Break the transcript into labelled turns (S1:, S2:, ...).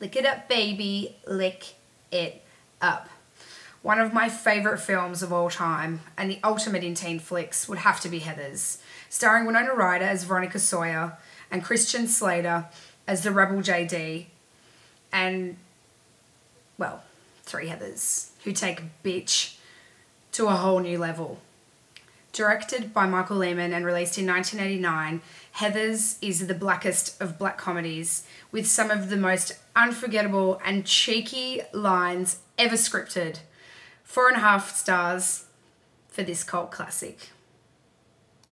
S1: Lick it up, baby. Lick it up. One of my favourite films of all time, and the ultimate in teen flicks, would have to be Heathers, starring Winona Ryder as Veronica Sawyer and Christian Slater as the rebel JD, and, well, three Heathers who take bitch to a whole new level. Directed by Michael Lehmann and released in 1989, Heathers is the blackest of black comedies with some of the most unforgettable and cheeky lines ever scripted. Four and a half stars for this cult classic.